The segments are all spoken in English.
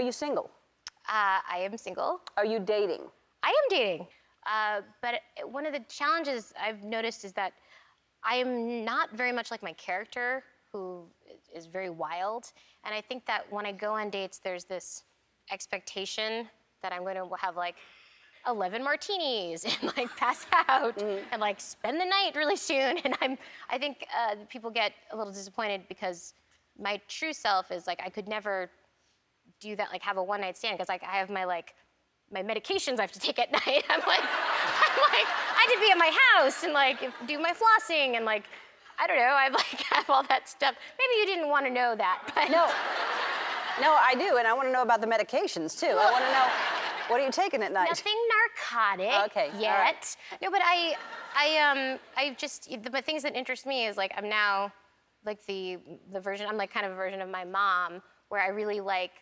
are you single? Uh, I am single. Are you dating? I am dating. Uh, but one of the challenges I've noticed is that I am not very much like my character, who is very wild. And I think that when I go on dates, there's this expectation that I'm going to have like 11 martinis and like pass out mm. and like spend the night really soon. And I'm, I think uh, people get a little disappointed because my true self is like I could never do that, like have a one night stand because like I have my like my medications I have to take at night. I'm like, I'm like I had to be at my house and like do my flossing and like I don't know. I like have all that stuff. Maybe you didn't want to know that, but no. No, I do, and I want to know about the medications too. I want to know what are you taking at night? Nothing narcotic okay, yet. Right. No, but I, I, um, I just the things that interest me is like I'm now, like the the version I'm like kind of a version of my mom where I really like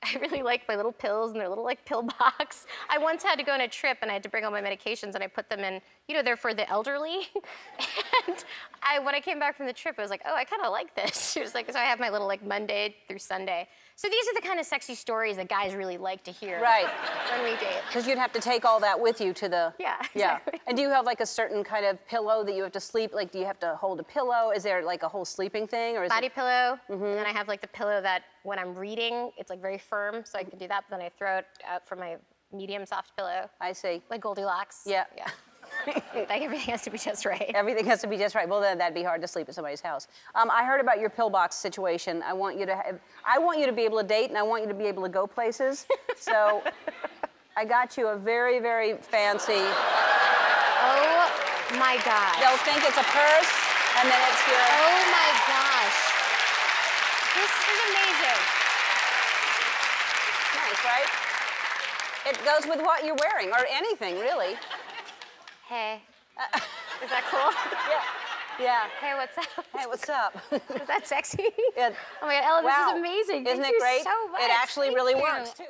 I really like my little pills and their little like pill box. I once had to go on a trip and I had to bring all my medications and I put them in, you know, they're for the elderly. and I, when I came back from the trip, I was like, oh, I kind of like this. She was like, so I have my little like Monday through Sunday. So these are the kind of sexy stories that guys really like to hear. Right. When we date. Because you'd have to take all that with you to the. Yeah. Exactly. Yeah. And do you have like a certain kind of pillow that you have to sleep? Like, do you have to hold a pillow? Is there like a whole sleeping thing, or is body it... pillow? Mm-hmm. And then I have like the pillow that when I'm reading, it's like very firm, so I can do that. But then I throw it out for my medium soft pillow. I see. Like Goldilocks. Yeah. Yeah. like everything has to be just right. Everything has to be just right. Well, then that'd be hard to sleep at somebody's house. Um, I heard about your pillbox situation. I want you to have, I want you to be able to date, and I want you to be able to go places. so, I got you a very, very fancy. Oh my God. They'll think it's a purse, and then it's your. Oh my gosh. This is amazing. Right? It goes with what you're wearing, or anything, really. Hey. Uh, Is that cool? Yeah. Yeah. Hey, what's up? Hey, what's up? Is that sexy? Yeah. Oh my God, Ellen, wow. this is amazing. Isn't Thank it great? so. It actually Thank really you. works too.